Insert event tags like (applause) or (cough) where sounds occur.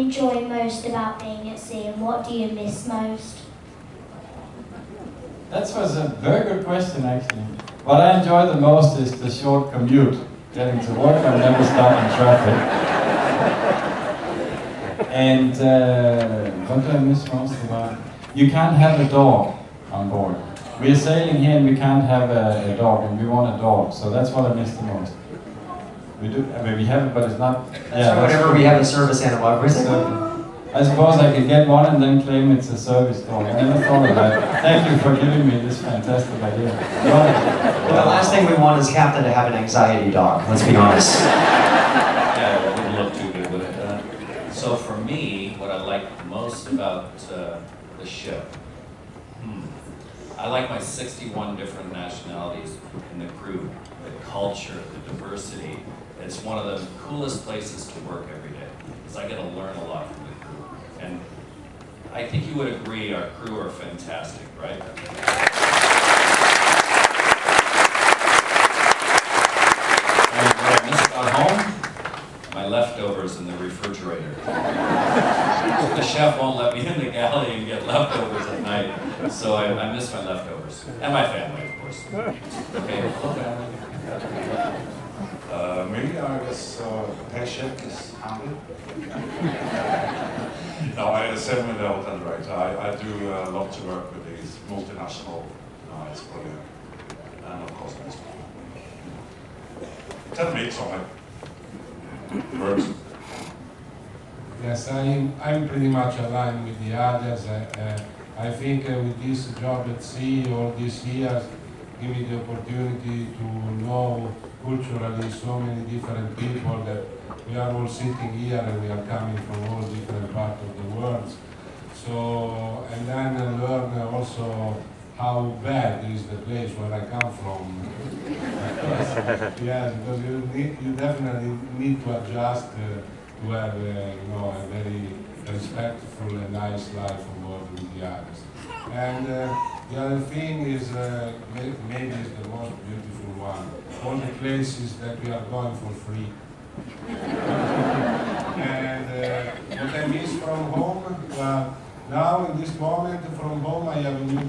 enjoy most about being at sea and what do you miss most? That was a very good question, actually. What I enjoy the most is the short commute, getting to work and never stop in traffic. and uh, what do I miss most about? You can't have a dog on board. We're sailing here and we can't have a, a dog, and we want a dog, so that's what I miss the most. We do, I mean, we have it, but it's not. So whenever we have a service animal, we're So, I suppose I could get one and then claim it's a service dog. I never thought of that. Thank you for giving me this fantastic idea. Well, the last thing we want is Captain to have an anxiety dog, let's be honest. Yeah, it wouldn't look too good, would it? Uh, So for me, what I like most about uh, the ship, hmm, I like my 61 different nationalities in the crew, the culture, the diversity. It's one of the coolest places to work every day, because I get to learn a lot from the crew. And I think you would agree, our crew are fantastic, right? And I miss about home, my leftovers in the refrigerator. (laughs) The chef won't let me in the galley and get leftovers at night, so I, I miss my leftovers. And my family, of course. Okay. Uh, me, I was uh, chef is hungry. no, I said with the hotel director, I, I do uh, lot to work with these multinational guys, brilliant. And of course, Mr. Tell me, Tommy. First. Yes, I'm, I'm pretty much aligned with the others. Uh, uh, I think uh, with this job at sea all these years, give me the opportunity to know culturally so many different people that we are all sitting here and we are coming from all different parts of the world. So, and then uh, learn also how bad is the place where I come from. (laughs) yes, because you, need, you definitely need to adjust uh, to have uh, you know, a very respectful and nice life on board with the others. And uh, the other thing is, uh, maybe is the most beautiful one, all the places that we are going for free. (laughs) and uh, what I miss from home, well, now in this moment from home I have a new dog.